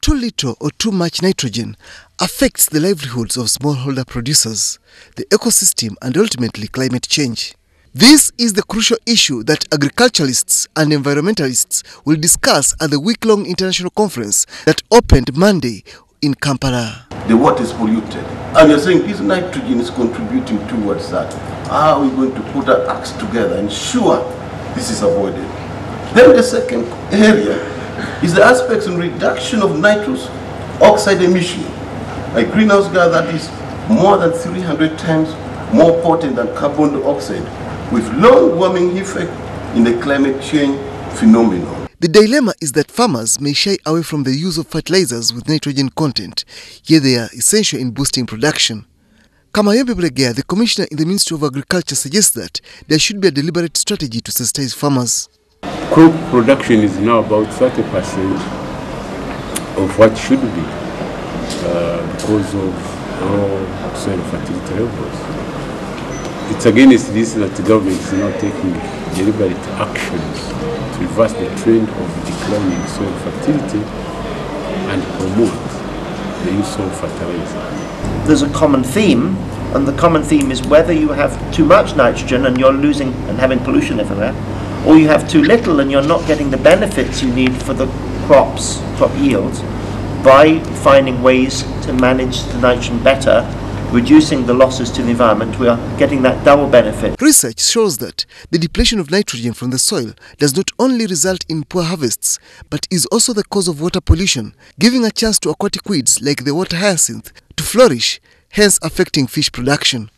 too little or too much nitrogen affects the livelihoods of smallholder producers, the ecosystem, and ultimately climate change. This is the crucial issue that agriculturalists and environmentalists will discuss at the week long international conference that opened Monday in Kampala. The water is polluted. And you're saying this nitrogen is contributing towards that. How are we going to put our acts together and ensure this is avoided? Then the second area is the aspects in reduction of nitrous oxide emission. A greenhouse gas that is more than 300 times more potent than carbon dioxide with long warming effect in the climate change phenomenon. The dilemma is that farmers may shy away from the use of fertilizers with nitrogen content, yet they are essential in boosting production. Kamayombe Bulegea, the commissioner in the Ministry of Agriculture, suggests that there should be a deliberate strategy to sensitize farmers. Crop production is now about 30% of what should be uh, because of low soil fertility levels. It's against this that the government is now taking deliberate actions to reverse the trend of declining soil fertility and promote the use of fertilizer. There's a common theme, and the common theme is whether you have too much nitrogen and you're losing and having pollution everywhere, or you have too little and you're not getting the benefits you need for the crops, crop yields, by finding ways to manage the nitrogen better reducing the losses to the environment, we are getting that double benefit. Research shows that the depletion of nitrogen from the soil does not only result in poor harvests, but is also the cause of water pollution, giving a chance to aquatic weeds like the water hyacinth to flourish, hence affecting fish production.